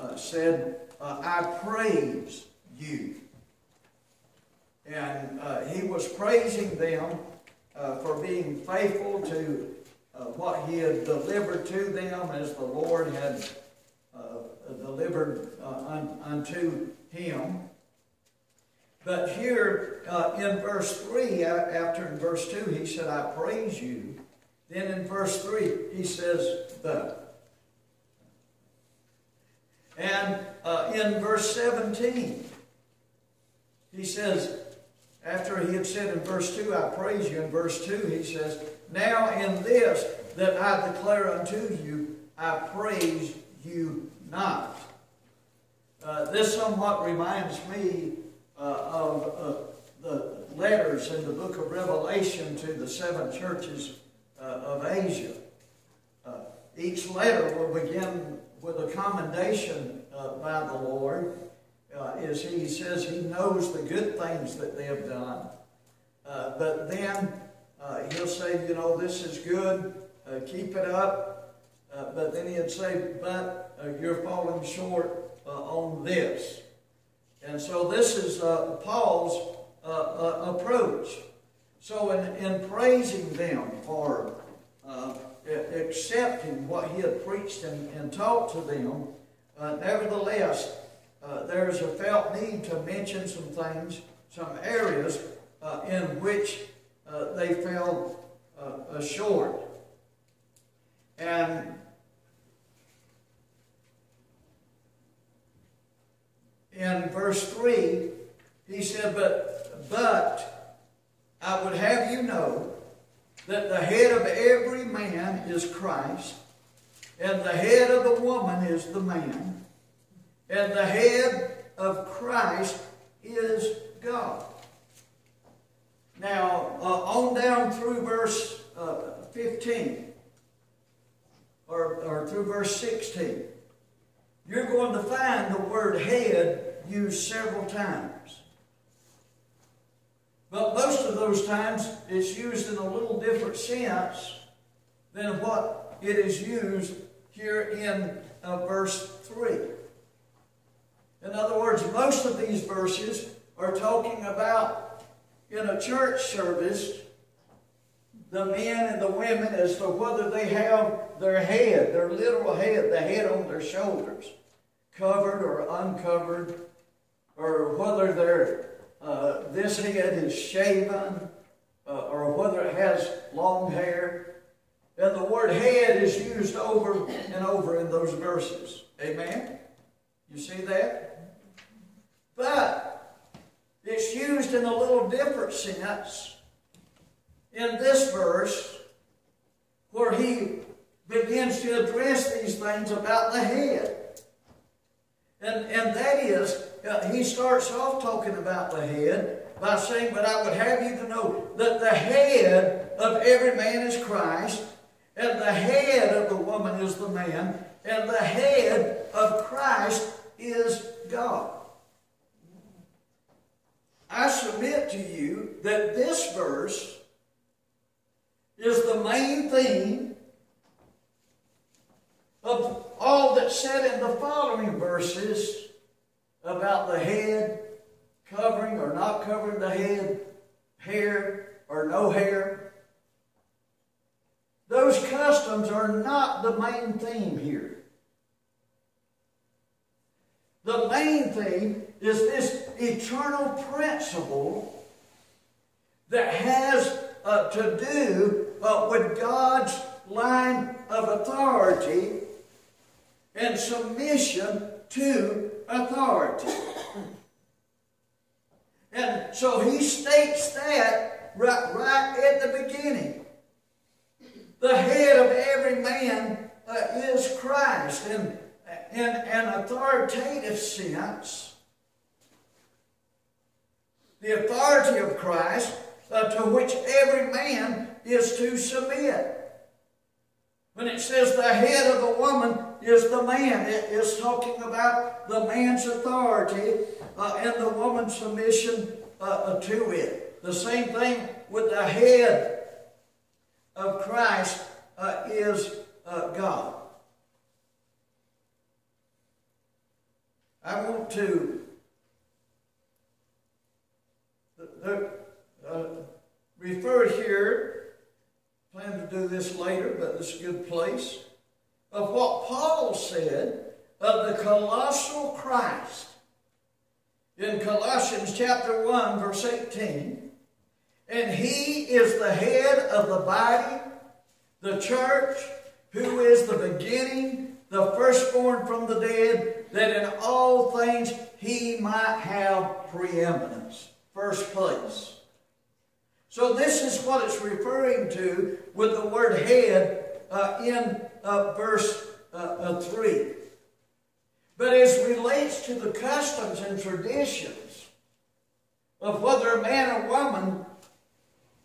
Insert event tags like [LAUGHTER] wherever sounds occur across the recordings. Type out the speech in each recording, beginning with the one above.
uh, said, uh, I praise you. And uh, he was praising them uh, for being faithful to uh, what he had delivered to them as the Lord had delivered un unto him. But here uh, in verse 3, after in verse 2, he said, I praise you. Then in verse 3, he says, but. And uh, in verse 17, he says, after he had said in verse 2, I praise you, in verse 2, he says, Now in this that I declare unto you, I praise you not. Uh, this somewhat reminds me uh, of uh, the letters in the book of Revelation to the seven churches uh, of Asia. Uh, each letter will begin with a commendation uh, by the Lord, is he says he knows the good things that they have done. but then he'll say, you know, this is good, keep it up. but then he'd say, but you're falling short on this. And so this is uh, Paul's uh, uh, approach. So in, in praising them for uh, accepting what he had preached and, and taught to them, uh, nevertheless, uh, there's a felt need to mention some things, some areas in which they fell short. And in verse 3, he said, But, but I would have you know that the head of every man is Christ, and the head of the woman is the man, and the head of Christ is God. Now, uh, on down through verse uh, 15, or, or through verse 16, you're going to find the word head used several times. But most of those times it's used in a little different sense than what it is used here in uh, verse 3. In other words, most of these verses are talking about in a church service the men and the women as to whether they have their head, their literal head, the head on their shoulders, covered or uncovered, or whether they're, uh, this head is shaven, uh, or whether it has long hair. And the word head is used over and over in those verses. Amen? You see that? But it's used in a little different sense in this verse where he begins to address these things about the head. And, and that is he starts off talking about the head by saying, But I would have you to know that the head of every man is Christ, and the head of the woman is the man, and the head of Christ is God. I submit to you that this verse is the main theme of all that's said in the following verses about the head covering or not covering the head, hair or no hair. Those customs are not the main theme here. The main theme is this eternal principle that has uh, to do uh, with God's line of authority and submission to authority. And so he states that right, right at the beginning. The head of every man uh, is Christ. And in an authoritative sense, the authority of Christ uh, to which every man is to submit. When it says the head of the woman is the man, it is talking about the man's authority uh, and the woman's submission uh, to it. The same thing with the head of Christ uh, is uh, God. I want to uh, refer here, plan to do this later, but this is a good place, of what Paul said of the colossal Christ. In Colossians chapter 1, verse 18, and he is the head of the body, the church, who is the beginning, the firstborn from the dead, that in all things he might have preeminence, first place. So this is what it's referring to with the word head uh, in uh, verse uh, uh 3. But as relates to the customs and traditions of whether a man or woman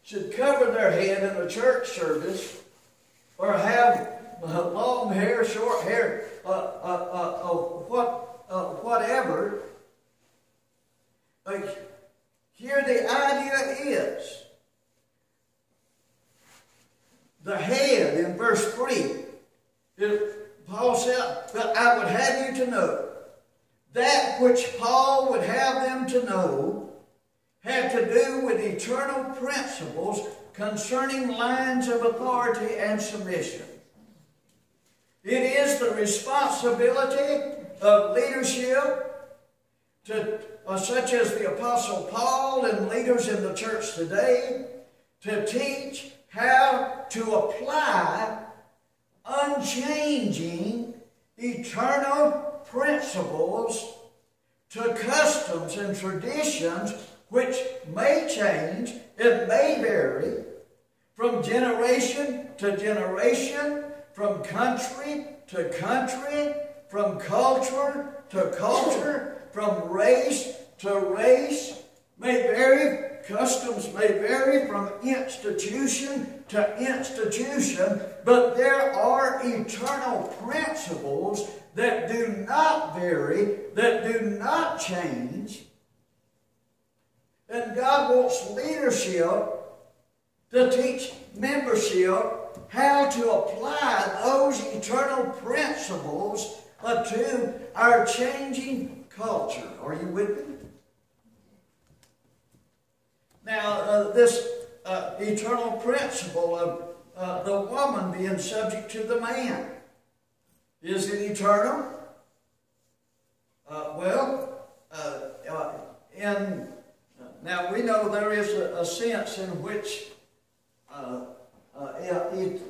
should cover their head in a church service or have uh, long hair, short hair, uh, uh, what, whatever. here the idea is the head in verse 3. It, Paul said, But I would have you to know that which Paul would have them to know had to do with eternal principles concerning lines of authority and submission. It is the responsibility of leadership to, uh, such as the Apostle Paul and leaders in the church today to teach how to apply unchanging eternal principles to customs and traditions which may change, it may vary from generation to generation, from country to country, from culture to culture, from race to race, may vary, customs may vary from institution to institution, but there are eternal principles that do not vary, that do not change. And God wants leadership to teach membership how to apply those eternal principles to our changing culture. Are you with me? Now, uh, this uh, eternal principle of uh, the woman being subject to the man, is it eternal? Uh, well, uh, uh, in now we know there is a, a sense in which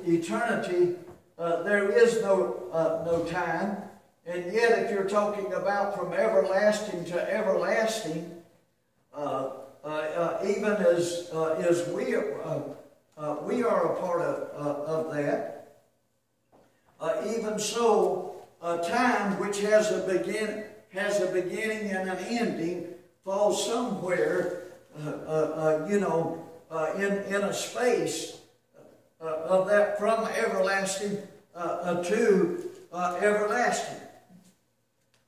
eternity there is no no time, and yet if you're talking about from everlasting to everlasting. Uh, uh, even as, uh, as we, we are a part of, of that, even so, time which has a begin has a beginning and an ending falls somewhere, uh, uh, you know, uh, in, in a space of that from everlasting to everlasting.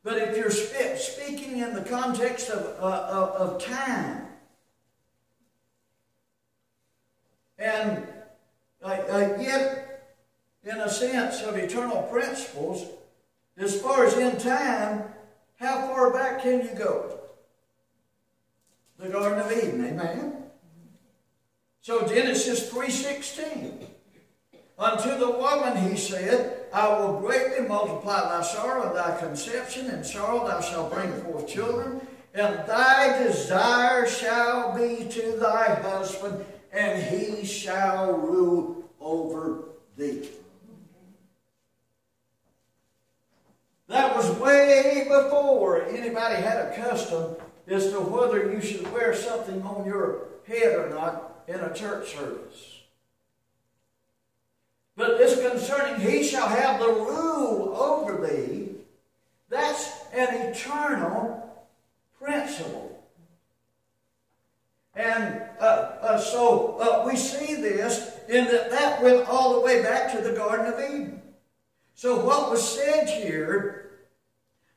But if you're sp speaking in the context of, of, of time, And yet, in a sense of eternal principles, as far as in time, how far back can you go? The Garden of Eden, amen? So Genesis 3.16. Unto the woman he said, I will greatly multiply thy sorrow and thy conception, and sorrow thou shalt bring forth children, and thy desire shall be to thy husband, and he shall rule over thee. That was way before anybody had a custom as to whether you should wear something on your head or not in a church service. But this concerning, he shall have the rule over thee, that's an eternal principle. And uh, uh, so uh, we see this in that that went all the way back to the Garden of Eden. So what was said here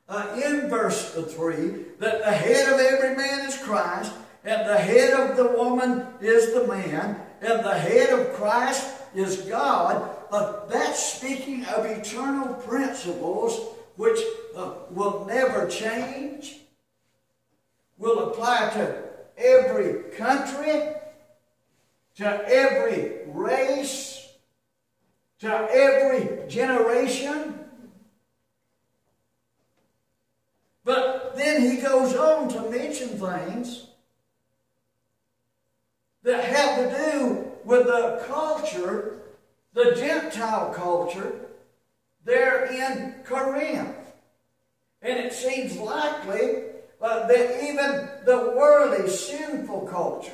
uh, in verse 3, that the head of every man is Christ, and the head of the woman is the man, and the head of Christ is God, uh, that's speaking of eternal principles which uh, will never change, will apply to every country, to every race, to every generation. But then he goes on to mention things that have to do with the culture, the Gentile culture, there in Corinth. And it seems likely uh, that even the worldly, sinful culture,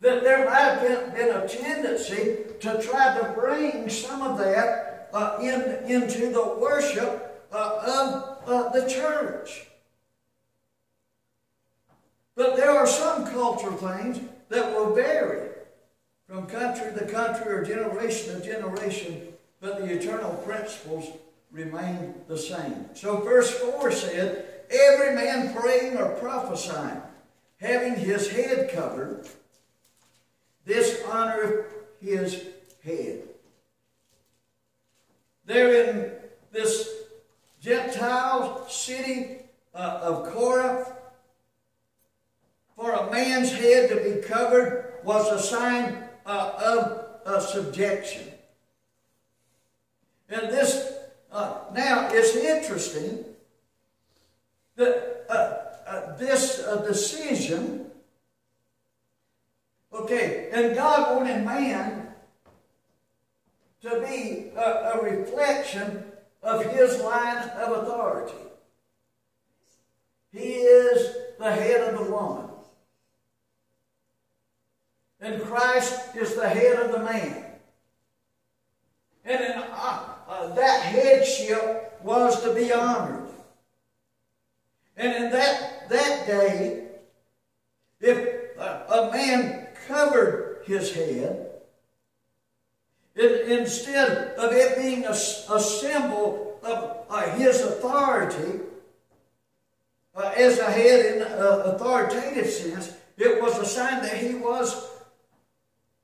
that there might have been, been a tendency to try to bring some of that uh, in, into the worship uh, of uh, the church. But there are some cultural things that will vary from country to country or generation to generation, but the eternal principles remain the same. So verse 4 said, Every man praying or prophesying, having his head covered, this his head. There in this Gentile city uh, of Corinth, for a man's head to be covered was a sign uh, of uh, subjection. And this, uh, now it's interesting that uh, uh, this uh, decision, okay, and God wanted man to be a, a reflection of his line of authority. He is the head of the woman. And Christ is the head of the man. And in, uh, uh, that headship was to be honored. And in that, that day, if a man covered his head, it, instead of it being a, a symbol of uh, his authority, uh, as a head in uh, authoritative sense, it was a sign that he was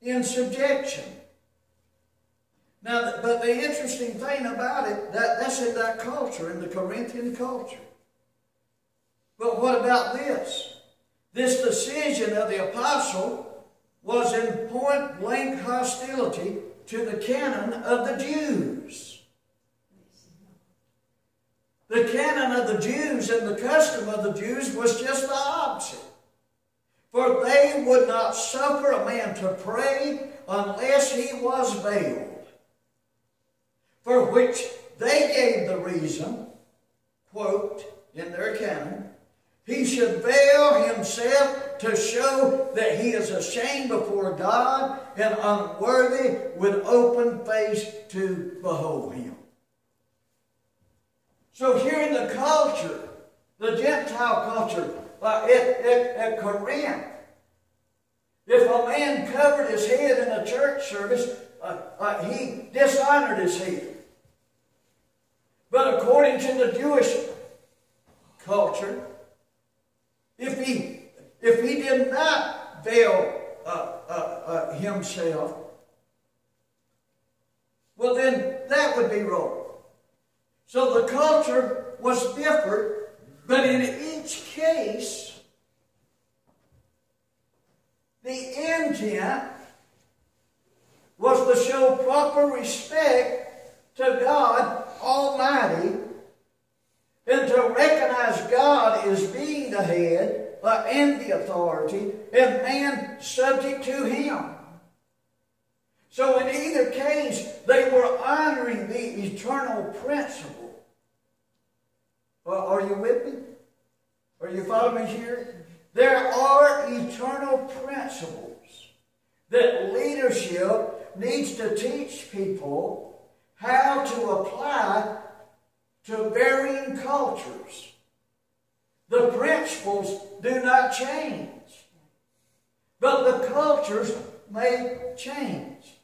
in subjection. Now, but the interesting thing about it, that, that's in that culture, in the Corinthian culture. But what about this? This decision of the apostle was in point blank hostility to the canon of the Jews. The canon of the Jews and the custom of the Jews was just the opposite. For they would not suffer a man to pray unless he was veiled. For which they gave the reason, quote, in their canon, he should veil himself to show that he is ashamed before God and unworthy with open face to behold him. So here in the culture, the Gentile culture, at, at, at Corinth, if a man covered his head in a church service, uh, uh, he dishonored his head. But according to the Jewish culture, if he if he did not veil uh, uh, uh, himself, well then that would be wrong. So the culture was different, but in each case, the intent was to show proper respect to God Almighty and to recognize God as being the head uh, and the authority and man subject to Him. So in either case, they were honoring the eternal principle. Uh, are you with me? Are you following me here? There are eternal principles that leadership needs to teach people how to apply to varying cultures. The principles do not change, but the cultures may change.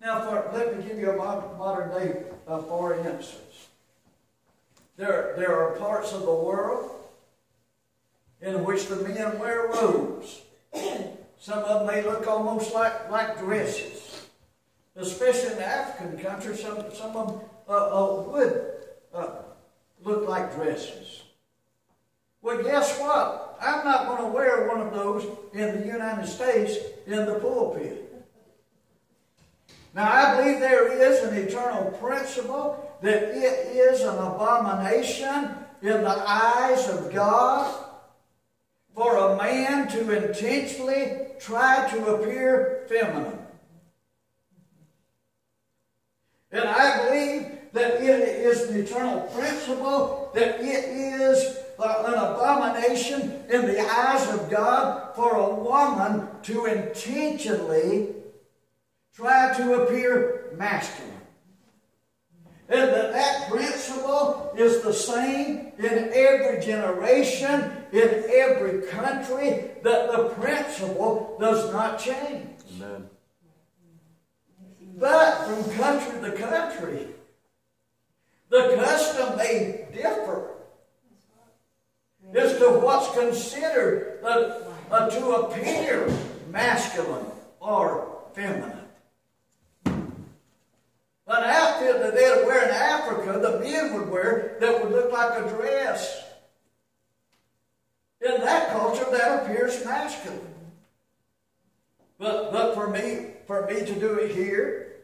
Now, for, let me give you a modern day uh, for instance. There, there are parts of the world in which the men wear robes. Some of them may look almost like, like dresses. Especially in African countries, some, some of them uh, uh, would uh, look like dresses. Well, guess what? I'm not going to wear one of those in the United States in the pulpit. Now, I believe there is an eternal principle that it is an abomination in the eyes of God for a man to intentionally try to appear feminine. And I believe that it is an eternal principle, that it is uh, an abomination in the eyes of God for a woman to intentionally try to appear masculine. And that that principle is the same in every generation, in every country, that the principle does not change. Amen. But from country to country, the custom may differ as to what's considered to appear masculine or feminine. An outfit that they'd wear in Africa, the men would wear, that would look like a dress. In that culture, that appears masculine. But, but for me, for me to do it here.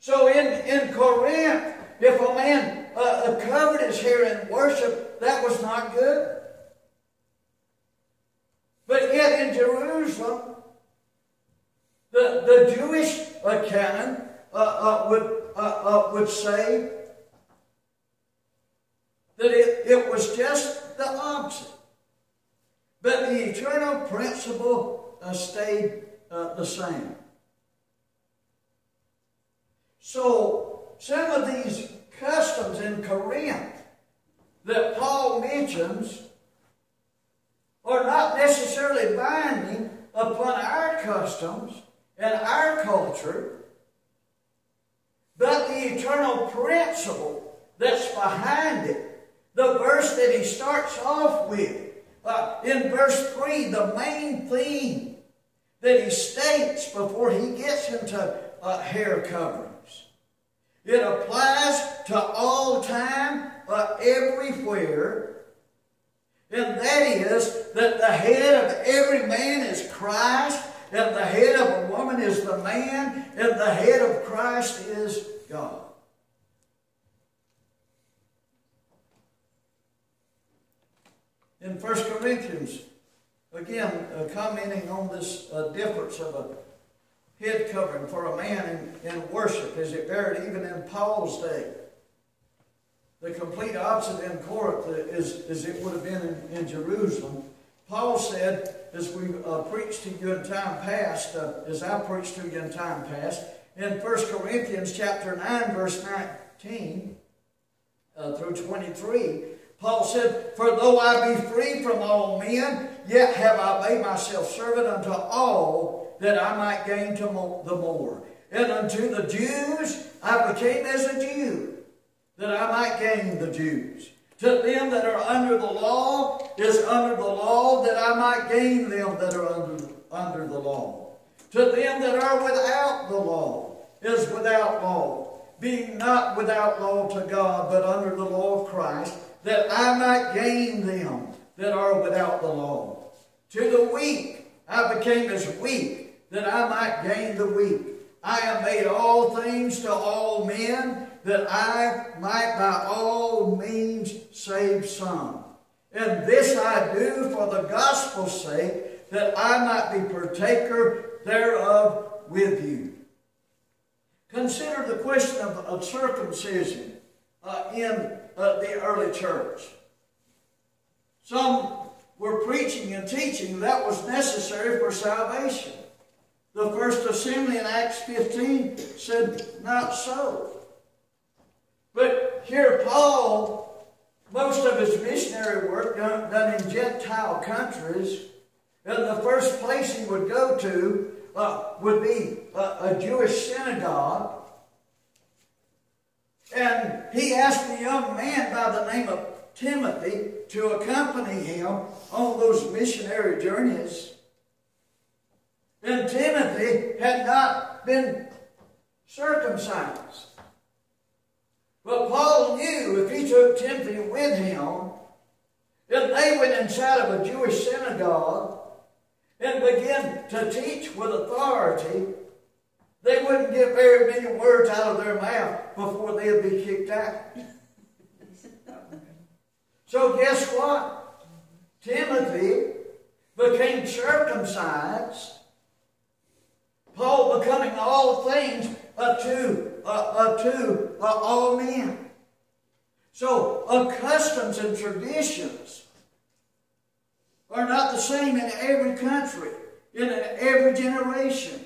So in, in Corinth, if a man uh, uh, covered his hair in worship, that was not good. But yet in Jerusalem, the, the Jewish uh, canon uh, uh, would, uh, would say that it, it was just the opposite. But the eternal principle stayed the same. So, some of these customs in Corinth that Paul mentions are not necessarily binding upon our customs and our culture, but the eternal principle that's behind it. The verse that he starts off with, uh, in verse 3, the main theme that he states before he gets into uh, hair covering. It applies to all time, but everywhere. And that is that the head of every man is Christ, and the head of a woman is the man, and the head of Christ is God. In 1 Corinthians, again, uh, commenting on this uh, difference of a head covering for a man in, in worship as it varied even in Paul's day. The complete opposite in Corinth is, as it would have been in, in Jerusalem. Paul said, as we uh, preached to you in time past, uh, as I preached to you in time past, in 1 Corinthians chapter 9, verse 19 uh, through 23, Paul said, For though I be free from all men, yet have I made myself servant unto all, that I might gain the more. And unto the Jews I became as a Jew, that I might gain the Jews. To them that are under the law is under the law, that I might gain them that are under, under the law. To them that are without the law is without law, being not without law to God, but under the law of Christ, that I might gain them that are without the law. To the weak I became as weak, that I might gain the weak. I have made all things to all men, that I might by all means save some. And this I do for the gospel's sake, that I might be partaker thereof with you. Consider the question of, of circumcision uh, in uh, the early church. Some were preaching and teaching that was necessary for salvation. The first assembly in Acts 15 said, not so. But here Paul, most of his missionary work done, done in Gentile countries, and the first place he would go to uh, would be a, a Jewish synagogue. And he asked a young man by the name of Timothy to accompany him on those missionary journeys. And Timothy had not been circumcised. But Paul knew if he took Timothy with him, if they went inside of a Jewish synagogue and began to teach with authority, they wouldn't get very many words out of their mouth before they'd be kicked out. so guess what? Timothy became circumcised, all things unto, uh, unto uh, all men. So, uh, customs and traditions are not the same in every country, in every generation.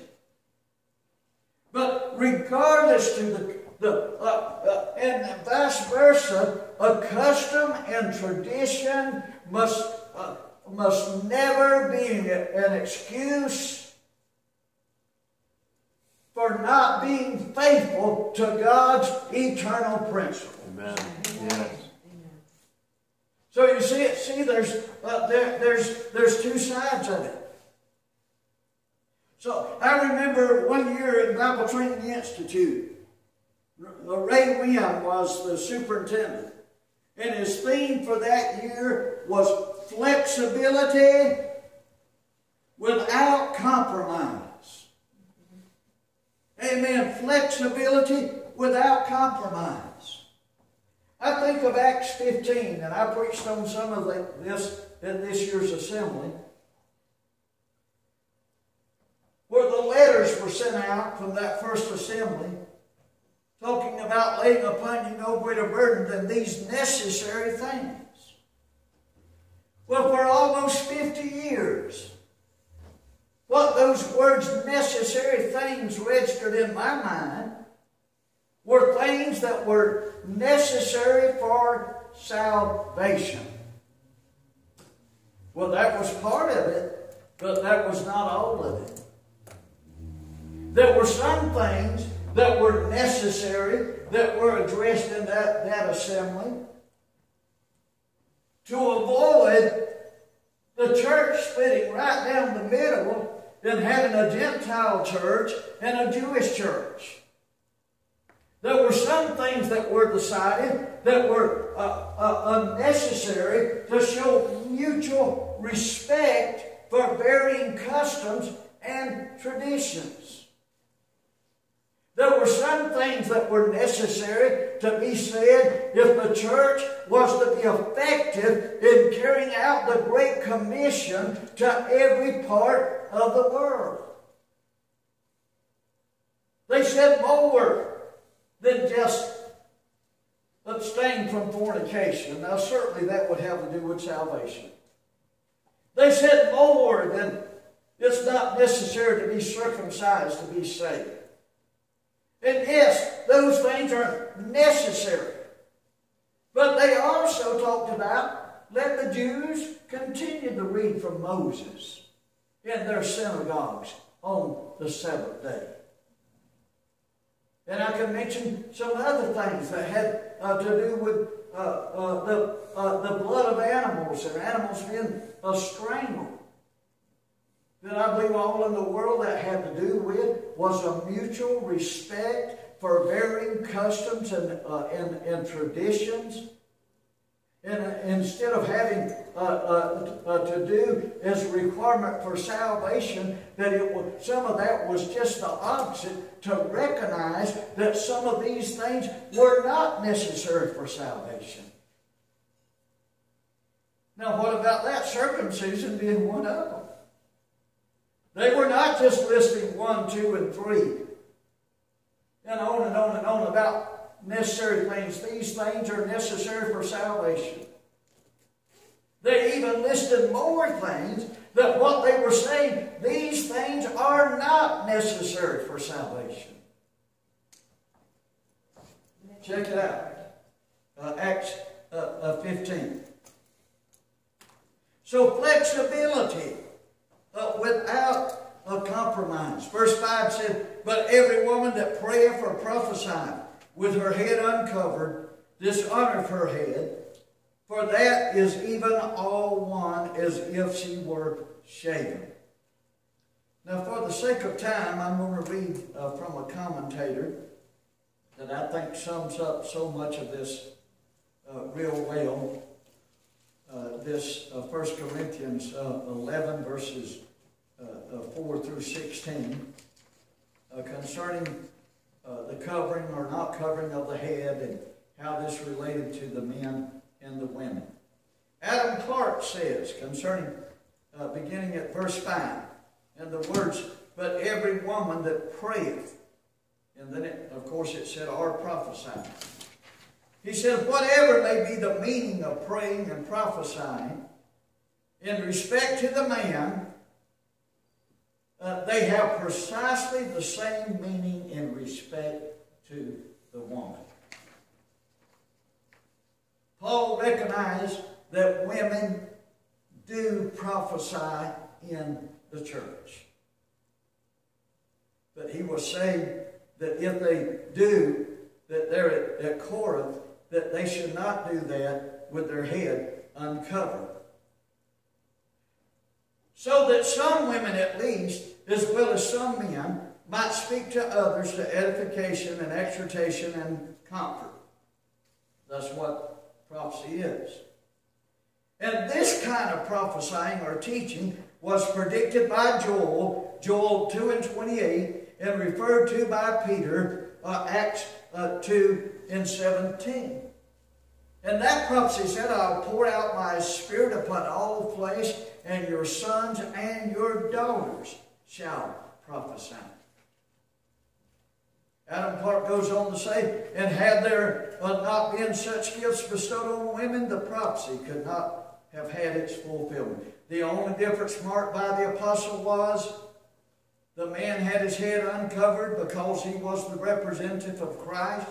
But regardless to the, the uh, uh, and vice versa, a custom and tradition must uh, must never be an excuse for not being faithful to God's eternal principle. Amen. Yes. So you see it. See, there's uh, there, there's there's two sides of it. So I remember one year in Bible Training Institute, Ray Wynn was the superintendent, and his theme for that year was flexibility without compromise. Amen. Flexibility without compromise. I think of Acts 15, and I preached on some of this in this year's assembly where the letters were sent out from that first assembly, talking about laying upon you no greater burden than these necessary things. Well, for almost 50 years, what those words necessary things registered in my mind were things that were necessary for salvation. Well, that was part of it, but that was not all of it. There were some things that were necessary that were addressed in that, that assembly to avoid the church splitting right down the middle and having a Gentile church and a Jewish church. There were some things that were decided that were uh, uh, unnecessary to show mutual respect for varying customs and traditions. There were some things that were necessary to be said if the church was to be effective in carrying out the Great Commission to every part of the world. They said more than just abstain from fornication. Now, certainly that would have to do with salvation. They said more than it's not necessary to be circumcised to be saved. And yes, those things are necessary. But they also talked about let the Jews continue to read from Moses in their synagogues on the seventh day. And I can mention some other things that had uh, to do with uh, uh, the, uh, the blood of animals and animals being strangled that I believe all in the world that had to do with was a mutual respect for varying customs and, uh, and, and traditions. And uh, instead of having uh, uh, uh to do as a requirement for salvation, that it was, some of that was just the opposite to recognize that some of these things were not necessary for salvation. Now, what about that? Circumcision being one of them. They were not just listing one, two, and three, and on and on and on about necessary things. These things are necessary for salvation. They even listed more things that what they were saying, these things are not necessary for salvation. Check it out. Uh, Acts uh, uh, 15. So flexibility uh, without a compromise. Verse 5 said, But every woman that prayeth or prophesieth with her head uncovered dishonoreth her head, for that is even all one as if she were shaven. Now, for the sake of time, I'm going to read uh, from a commentator that I think sums up so much of this uh, real well uh, this uh, 1 Corinthians uh, 11, verses uh, uh, 4 through 16, uh, concerning the covering or not covering of the head and how this related to the men and the women. Adam Clarke says, concerning, beginning at verse 5, and the words, But every woman that prayeth, and then, it, of course, it said, are prophesying. He said, whatever may be the meaning of praying and prophesying, in respect to the man, uh, they have precisely the same meaning in respect to the woman. Paul recognized that women do prophesy in the church. But he was saying that if they do, that they're at, at Corinth, that they should not do that with their head uncovered. So that some women, at least, as well as some men, might speak to others to edification and exhortation and comfort. That's what prophecy is. And this kind of prophesying or teaching was predicted by Joel, Joel 2 and 28, and referred to by Peter, uh, Acts uh, 2 and 17. And that prophecy said, I'll pour out my spirit upon all flesh, and your sons and your daughters shall prophesy. Adam Clarke goes on to say, and had there not been such gifts bestowed on women, the prophecy could not have had its fulfillment. The only difference marked by the apostle was the man had his head uncovered because he was the representative of Christ.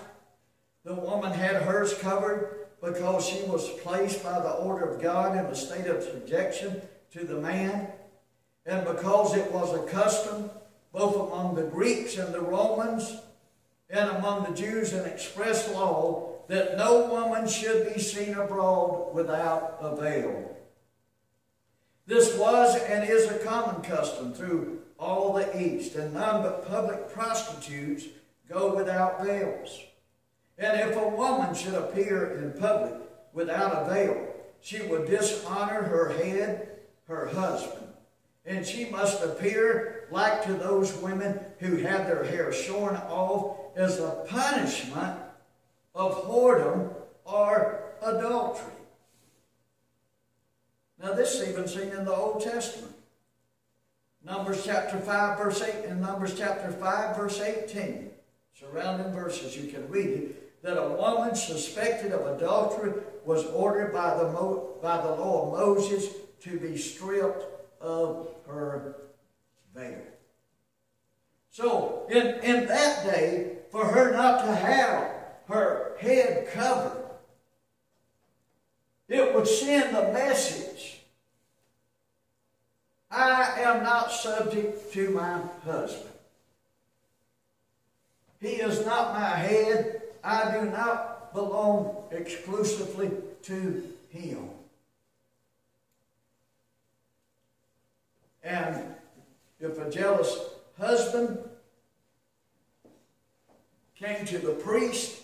The woman had hers covered because she was placed by the order of God in a state of subjection to the man, and because it was a custom both among the Greeks and the Romans and among the Jews an express law that no woman should be seen abroad without a veil. This was and is a common custom through all the East, and none but public prostitutes go without veils. And if a woman should appear in public without a veil, she would dishonor her head, her husband. And she must appear like to those women who had their hair shorn off as a punishment of whoredom or adultery. Now, this is even seen in the Old Testament. Numbers chapter 5, verse 8, and Numbers chapter 5, verse 18. Surrounding verses, you can read it. That a woman suspected of adultery was ordered by the, by the law of Moses to be stripped of her veil. So, in, in that day, for her not to have her head covered, it would send a message I am not subject to my husband. He is not my head. I do not belong exclusively to him. And if a jealous husband came to the priest,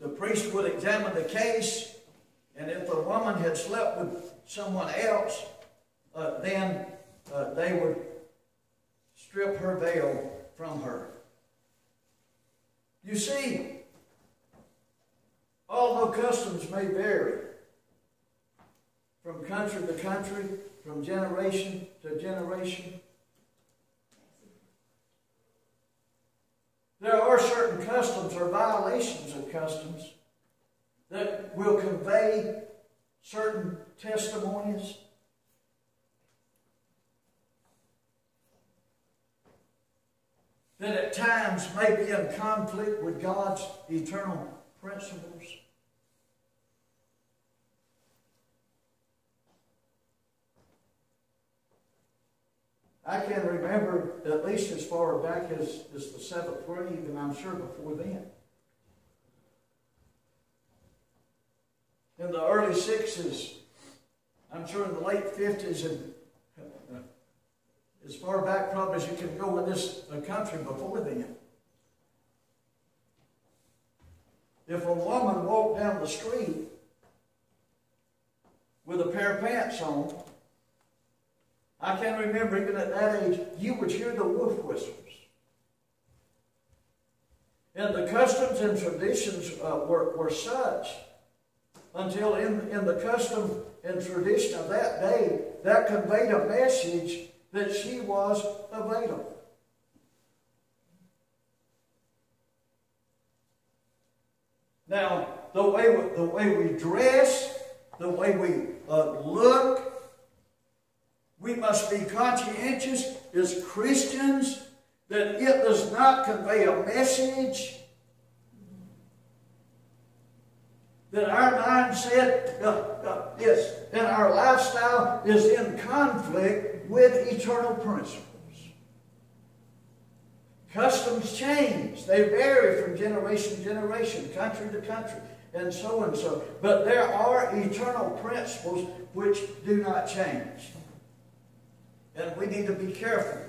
the priest would examine the case, and if the woman had slept with someone else, uh, then uh, they would strip her veil from her. You see, although customs may vary from country to country, from generation to generation, there are certain customs or violations of customs that will convey certain testimonies that at times may be in conflict with God's eternal principles. I can remember at least as far back as, as the seventh grade, and I'm sure before then. In the early 60s, I'm sure in the late 50s, and as far back probably as you can go in this country before then. if a woman walked down the street with a pair of pants on, I can remember even at that age, you would hear the wolf whistles. And the customs and traditions uh, were, were such until in, in the custom and tradition of that day, that conveyed a message that she was available. Now, the way we, the way we dress, the way we uh, look, we must be conscientious as Christians that it does not convey a message that our mindset uh, uh, is and our lifestyle is in conflict with eternal principles. Customs change. They vary from generation to generation, country to country, and so and so. But there are eternal principles which do not change. And we need to be careful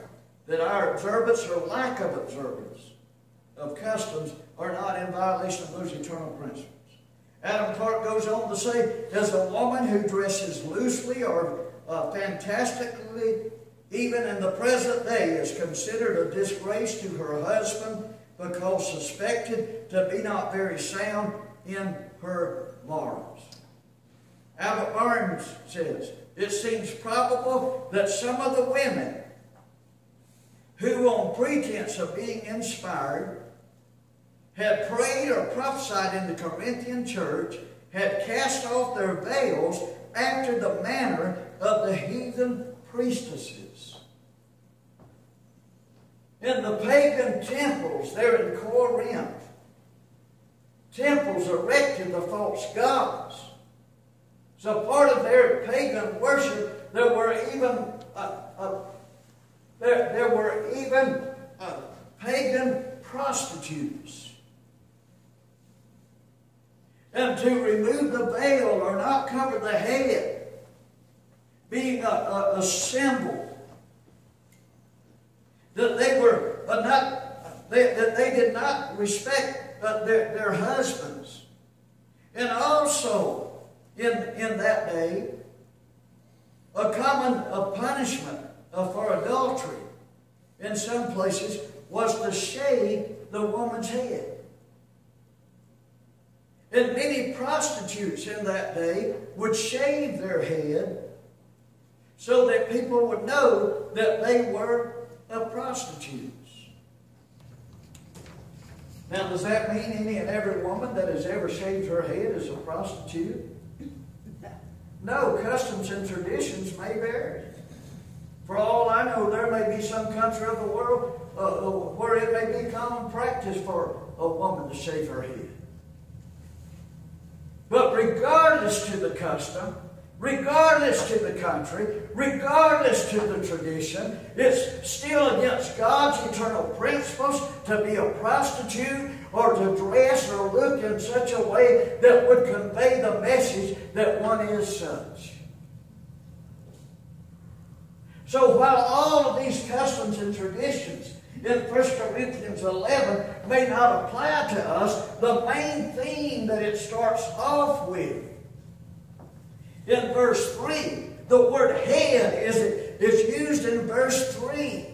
that our observance or lack of observance of customs are not in violation of those eternal principles. Adam Clarke goes on to say, as a woman who dresses loosely or uh, fantastically, even in the present day, is considered a disgrace to her husband because suspected to be not very sound in her morals. Albert Barnes says, it seems probable that some of the women who, on pretense of being inspired, had prayed or prophesied in the Corinthian church, had cast off their veils after the manner of the heathen priestesses. In the pagan temples there in Corinth, temples erected to false gods. So part of their pagan worship, there were even uh, uh, there, there were even uh, pagan prostitutes. And to remove the veil or not cover the head, being a, a, a symbol that they were uh, not, they, that they did not respect uh, their, their husbands. And also, in, in that day, a common a punishment uh, for adultery in some places was to shave the woman's head. And many prostitutes in that day would shave their head so that people would know that they were prostitutes. Now, does that mean any and every woman that has ever shaved her head is a prostitute? No, customs and traditions may vary. For all I know, there may be some country of the world uh, uh where it may be common practice for a woman to shave her head. But regardless to the custom, regardless to the country, regardless to the tradition, it's still against God's eternal principles to be a prostitute or to dress or look in such a way that would convey the message that one is such. So while all of these customs and traditions in 1 Corinthians 11 may not apply to us, the main theme that it starts off with in verse 3, the word head is, is used in verse 3.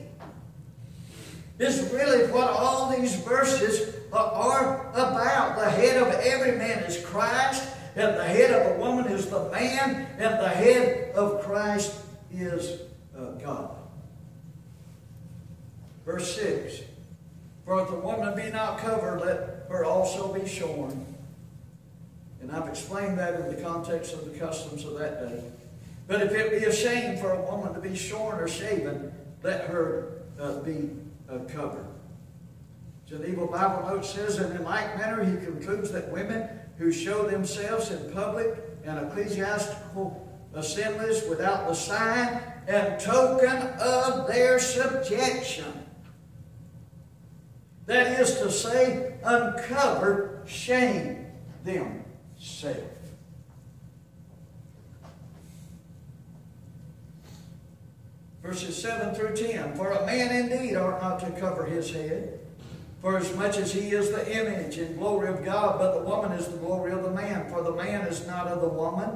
Is really what all these verses are about. The head of every man is Christ, and the head of a woman is the man, and the head of Christ is uh, God. Verse 6 For if the woman be not covered, let her also be shorn. And I've explained that in the context of the customs of that day. But if it be a shame for a woman to be shorn or shaven, let her uh, be uh, covered. Geneva Bible Note says, and in like manner he concludes that women who show themselves in public and ecclesiastical assemblies without the sign and token of their subjection that is to say, uncovered shame themselves. Verses 7 through 10. For a man indeed ought not to cover his head, For as much as he is the image and glory of God, but the woman is the glory of the man. For the man is not of the woman,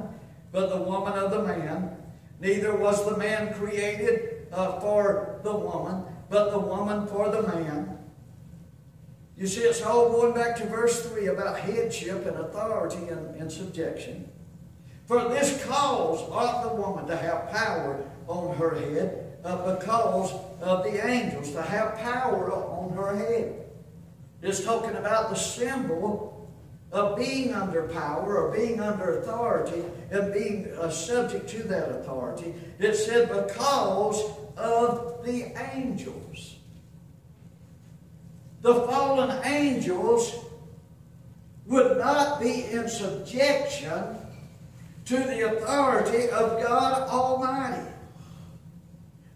but the woman of the man. Neither was the man created uh, for the woman, but the woman for the man. You see, it's all going back to verse 3 about headship and authority and, and subjection. For this cause ought the woman to have power on her head, uh, because of the angels, to have power on her head. It's talking about the symbol of being under power or being under authority and being uh, subject to that authority. It said because of the angels. The fallen angels would not be in subjection to the authority of God Almighty.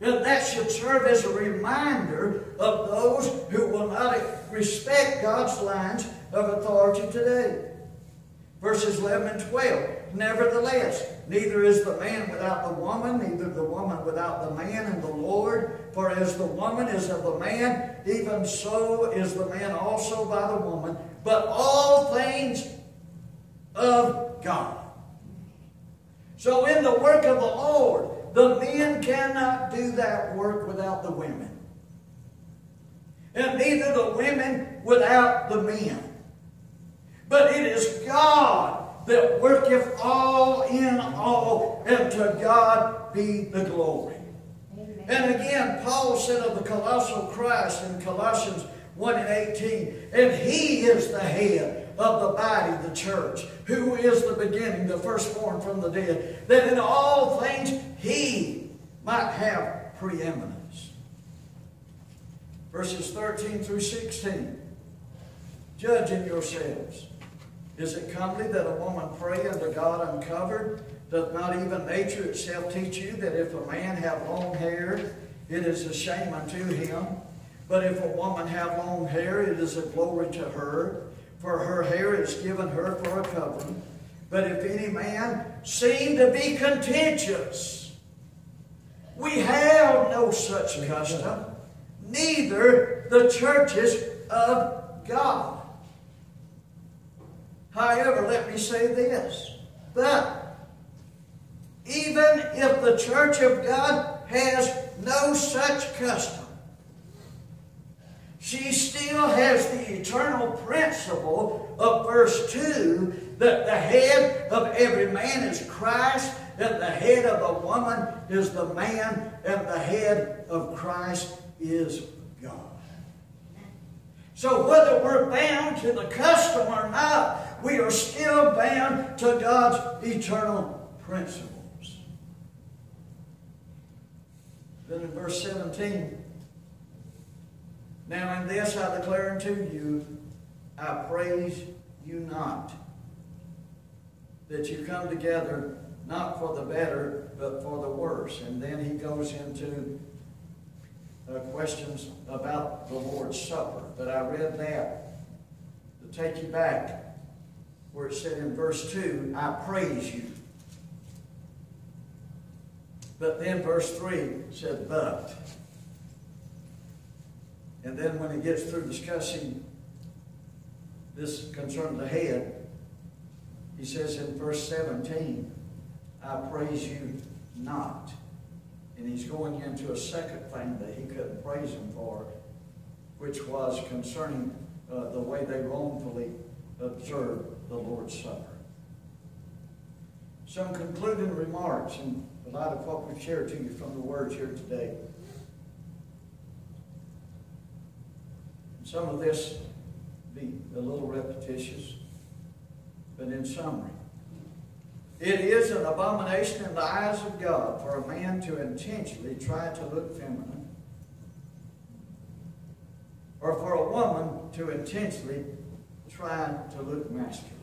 And that should serve as a reminder of those who will not respect God's lines of authority today. Verses 11 and 12. Nevertheless, neither is the man without the woman, neither the woman without the man and the Lord. For as the woman is of the man, even so is the man also by the woman. But all things of God. So in the work of the Lord, the men cannot do that work without the women. And neither the women without the men. But it is God that worketh all in all, and to God be the glory. Amen. And again, Paul said of the colossal Christ in Colossians 1 and 18, and he is the head of the body, the church, who is the beginning, the firstborn from the dead, that in all things he might have preeminence. Verses 13 through 16. Judging yourselves. Is it comely that a woman pray unto God uncovered? Doth not even nature itself teach you that if a man have long hair, it is a shame unto him? But if a woman have long hair, it is a glory to her for her hair is given her for a covering. But if any man seem to be contentious, we have no such custom, neither the churches of God. However, let me say this, that even if the church of God has no such custom, she still has the eternal principle of verse 2 that the head of every man is Christ, that the head of the woman is the man, and the head of Christ is God. So whether we're bound to the custom or not, we are still bound to God's eternal principles. Then in verse 17, now in this I declare unto you, I praise you not, that you come together not for the better, but for the worse. And then he goes into uh, questions about the Lord's Supper. But I read that to take you back where it said in verse 2, I praise you. But then verse 3 said, but. And then when he gets through discussing this concern the head, he says in verse 17, I praise you not. And he's going into a second thing that he couldn't praise him for, which was concerning uh, the way they wrongfully observed the Lord's Supper. Some concluding remarks in light of what we've shared to you from the words here today. Some of this be a little repetitious, but in summary, it is an abomination in the eyes of God for a man to intentionally try to look feminine, or for a woman to intentionally try to look masculine.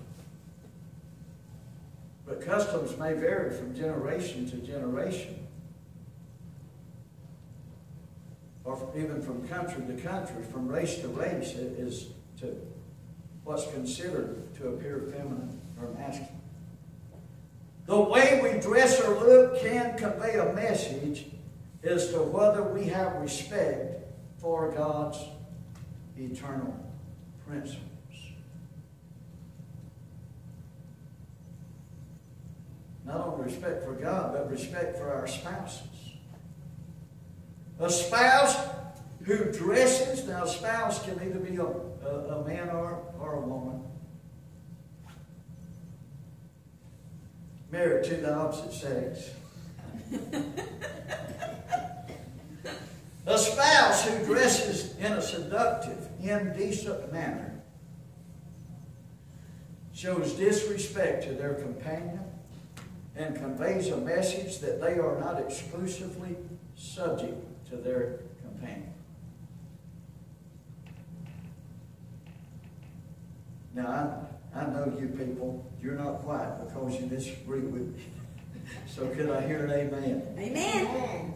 But customs may vary from generation to generation. or even from country to country, from race to race, is to what's considered to appear feminine or masculine. The way we dress or look can convey a message as to whether we have respect for God's eternal principles. Not only respect for God, but respect for our spouses. A spouse who dresses, now a spouse can either be a, a, a man or, or a woman, married to the opposite sex. a spouse who dresses in a seductive, indecent manner shows disrespect to their companion and conveys a message that they are not exclusively subject to their companion. Now, I, I know you people, you're not quiet because you disagree with me. [LAUGHS] So could I hear an amen? Amen.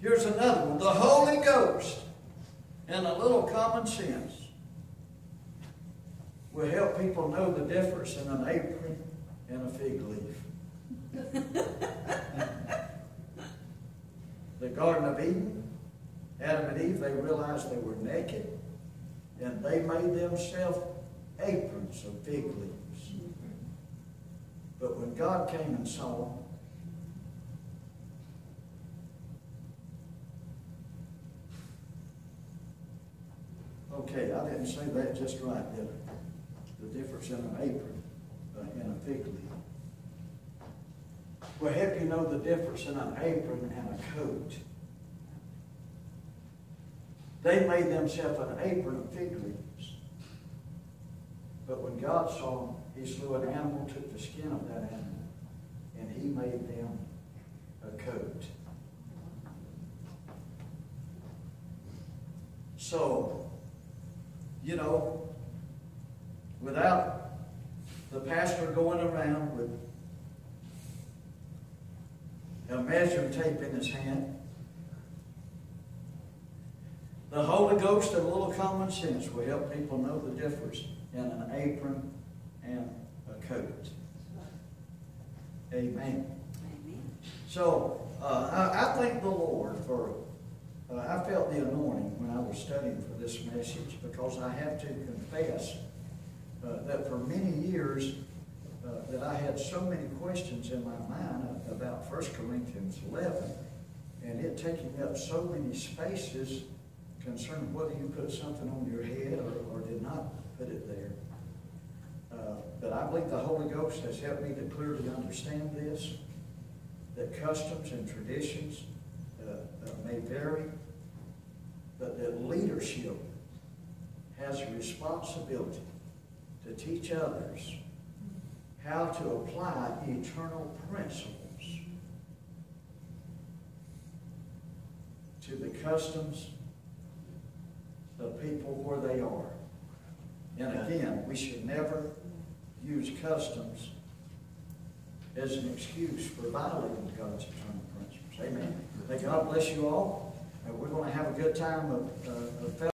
Here's another one. The Holy Ghost and a little common sense will help people know the difference in an apron and a fig leaf. the Garden of Eden, Adam and Eve, they realized they were naked and they made themselves aprons of fig leaves. But when God came and saw them, Okay, I didn't say that just right, did I? The difference in an apron and a fig leaf. Will help you know the difference in an apron and a coat. They made themselves an apron of fig leaves. But when God saw them, he slew an animal, took the skin of that animal, and he made them a coat. So, you know, without the pastor going around with a measuring tape in his hand, the Holy Ghost and a little common sense will help people know the difference in an apron and a coat. Amen. Amen. So, uh, I, I thank the Lord for, uh, I felt the anointing when I was studying for this message because I have to confess uh, that for many years uh, that I had so many questions in my mind about 1 Corinthians 11 and it taking up so many spaces concerning whether you put something on your head or, or did not put it there. Uh, but I believe the Holy Ghost has helped me to clearly understand this, that customs and traditions uh, uh, may vary, but that leadership has a responsibility to teach others how to apply eternal principles to the customs of people where they are. And again, we should never use customs as an excuse for violating God's eternal principles. Amen. May God bless you all. And we're going to have a good time of, uh, of.